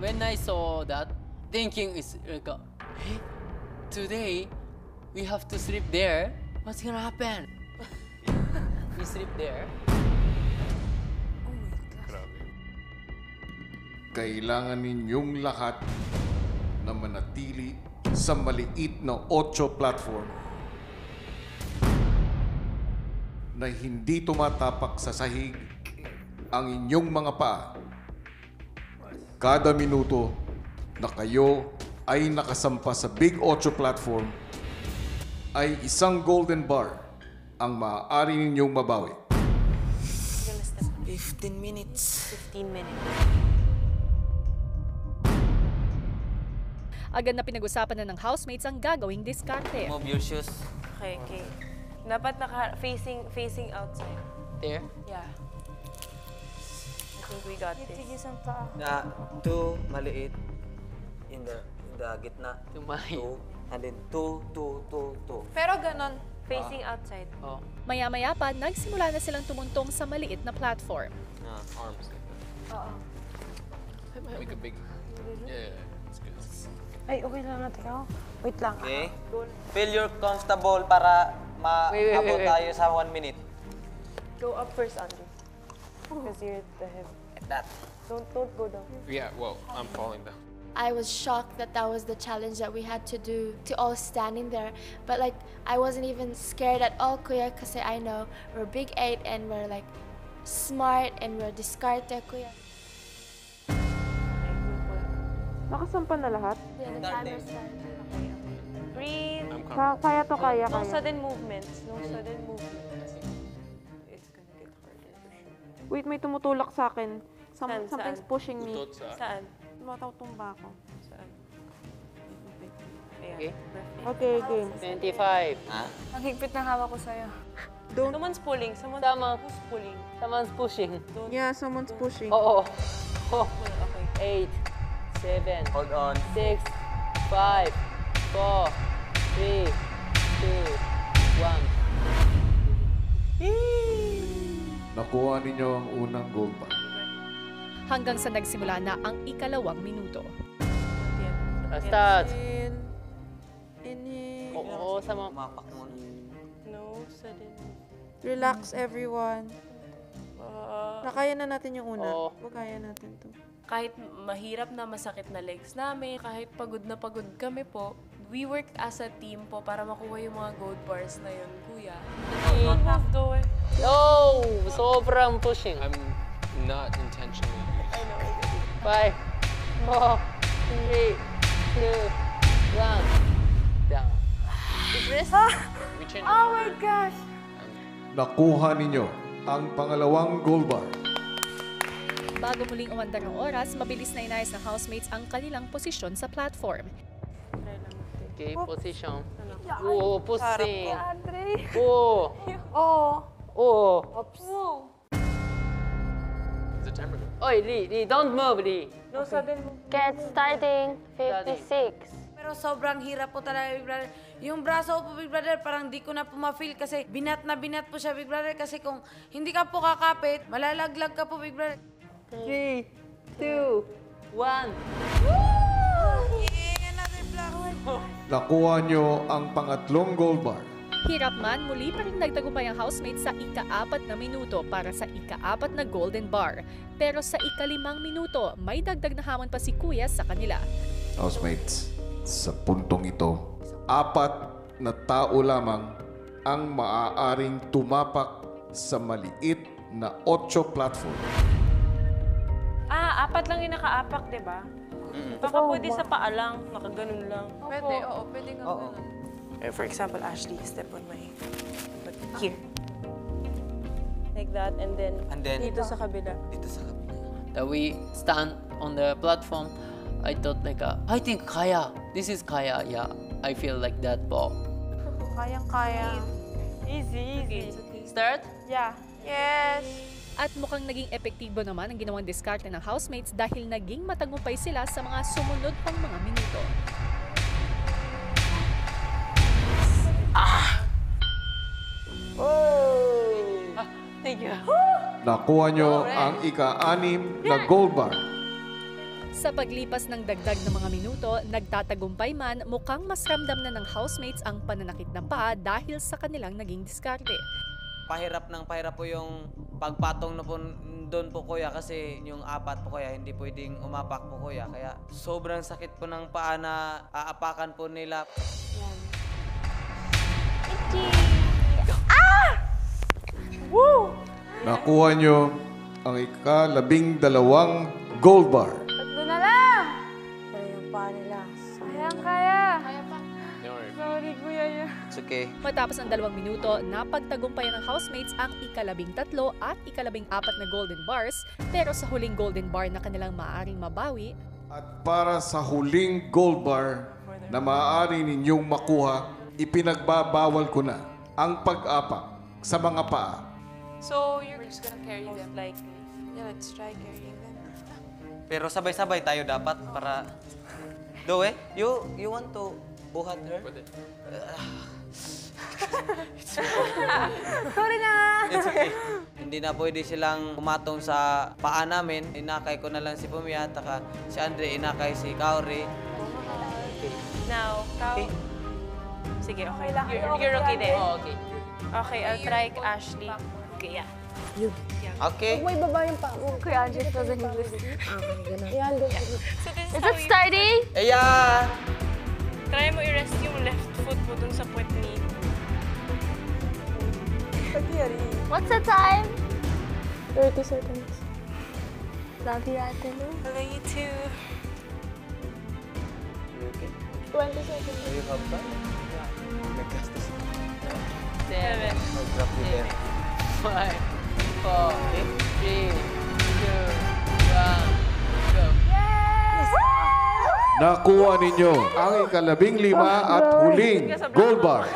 when I saw that, thinking is like, uh, hey, today we have to sleep there. What's gonna happen? we sleep there. Kailangan ninyong lahat na manatili sa maliit na 8 platform na hindi tumatapak sa sahig ang inyong mga paa. Kada minuto na kayo ay nakasampa sa Big 8 platform ay isang golden bar ang maaari ninyong mabawi. 15 minutes. 15 minutes. Agad na pinag-usapan na ng housemates ang gagawing diskarte. Move your shoes. Okay, okay. Dapat naka facing facing outside. There. Yeah. Think we got this. Na two, maliit. In the, in the gitna. To my. Two. And then two, two, two, two. Pero ganon, facing outside. Oh. Maya-maya pa, nagsimula na silang tumuntong sa maliit na platform. Ah, arms. Make a big. Yeah, it's good. Ay, okay lang natin ako. Wait lang. Okay? Feel you're comfortable para Wait, wait, maabot wait, wait. tayo sa one minute. Go up first, Andrew. Because you're the head. Like that. Don't don't go down. Yeah, well, I'm falling down. I was shocked that that was the challenge that we had to do to all standing there. But like I wasn't even scared at all, kuya, because I know we're big eight and we're like smart and we're discarded, kuya. Nakasampa na lahat? Yeah, the timer started. Breathe. I'm coming. kaya to, kaya, No sudden movements. No sudden movements. Wait, may tumutulak sa akin. Some, Saan, something's saan? pushing me. Utot sa... Saan? Tumataw-tumba ako. Saan? Okay. Okay, game. 25. Ha? Ang higpit ng hawak ko sa'yo. Don't- Someone's pulling. Someone's Tama. who's pulling. Someone's pushing. Don't Yeah, someone's pushing. Oh, oh. oh. pull. Okay. Eight, seven, Hold on. six, five, four, three, two, one. Nakuha ninyo ang unang gold bar. Hanggang sa nagsimula na ang ikalawang minuto. In, inhale. Oo, oh, sa mga... Mapak muna. No sudden Relax, everyone. uh, Nakaya na natin yung una. Oo. Huwag kaya natin to. kahit mahirap na masakit na legs namin, kahit pagod na pagod kami po, we worked as a team po para makuha yung mga gold bars na yun, kuya. Don't have to eh. Oh, sobrang pushing. I'm not intentionally. I know. Five, four, three, two, one. Down. We change Oh my gosh! Nakuha ninyo ang pangalawang gold bar. Bago muling umandar ang oras, mabilis na inayos ng housemates ang kanilang posisyon sa platform. Okay, position. Oh. Andre! Oh, Oh! oh. Whoa! Is the timer? Oy, Lee, Lee, don't move, Lee. No sudden movement. Get starting. 56. Pero sobrang hirap po talaga, Big Brother. Yung braso po, Big Brother, parang di ko na po ma-feel kasi binat na binat po siya, Big Brother. Kasi kung hindi ka po kakapit, malalaglag ka po, Big Brother. Three, two, one. Nakuha nyo ang pangatlong gold bar. Hirap man, muli pa rin nagtagumpay ang housemates sa ika-apat na minuto para sa ika-apat na golden bar. Pero sa ikalimang minuto, may dagdag na hamon pa si Kuya sa kanila. Housemates, sa puntong ito, apat na tao lamang ang maaaring tumapak sa maliit na 8 platform. Ah, apat lang yung nakaapak, di ba? Baka pwede sa paa lang, nakaganon lang. Pwede, oo, pwede nga Oo. ganun. Eh, For example, Ashley, step on my... But here. Like that, and then, And then- dito sa kabila. Dito sa kabila. That we stand on the platform, I thought like, uh, I think Kaya. This is Kaya. Yeah, I feel like that, Bob. Kayang-kaya. Easy, easy. Start. Yeah. Yes! At mukhang naging epektibo naman ang ginawang diskarte ng housemates dahil naging matagumpay sila sa mga sumunod pang mga minuto. Thank you. Nakuha nyo ang ika-anim na gold bar. Sa paglipas ng dagdag na mga minuto, nagtatagumpay man mukhang mas ramdam na ng housemates ang pananakit ng paa dahil sa kanilang naging diskarte. Pahirap ng pahirap po yung pagpatong na po doon po kuya kasi yung apat po kuya hindi pwedeng umapak po kuya. Kaya sobrang sakit po ng paa na aapakan po nila. Nakuha nyo ang ikalabing dalawang gold bar. Matapos ang dalawang minuto, napagtagumpayan ng housemates ang ikalabing tatlo at ikalabing apat na golden bars, pero sa huling golden bar na kanilang maaaring mabawi, At para sa huling gold bar na maaari ninyong makuha, ipinagbabawal ko na ang pag-apak sa mga paa. So, you're just gonna carry them? likely. Yeah, let's try carrying them. Pero sabay-sabay tayo dapat para Do eh, you you want to buhat her? With it. Sorry na! It's okay. Hindi na pwede silang pumatong sa paa namin. Inakay ko na lang si Pumia at saka si Andre inakay si Kaori. Now, Okay. sige, okay. lang. You're, Okay, you're okay okay. there. Oh, okay. Okay, I'll try Ashley. Okay, yeah. Okay. May baba yung pa mo. Kuya Andres doesn't English. Okay, ganun. Yeah, So this is, it starting? Eya! Try mo i-rest yung left foot mo dun sa puwet ni What's the time? 30 seconds. Love you, Ate Lu. Hello, you too. 20 seconds. Do you have that? Seven. I'll drop you there. Five, four, three, two, one, go. Nakuha ninyo ang ikalabing lima at huling gold bar.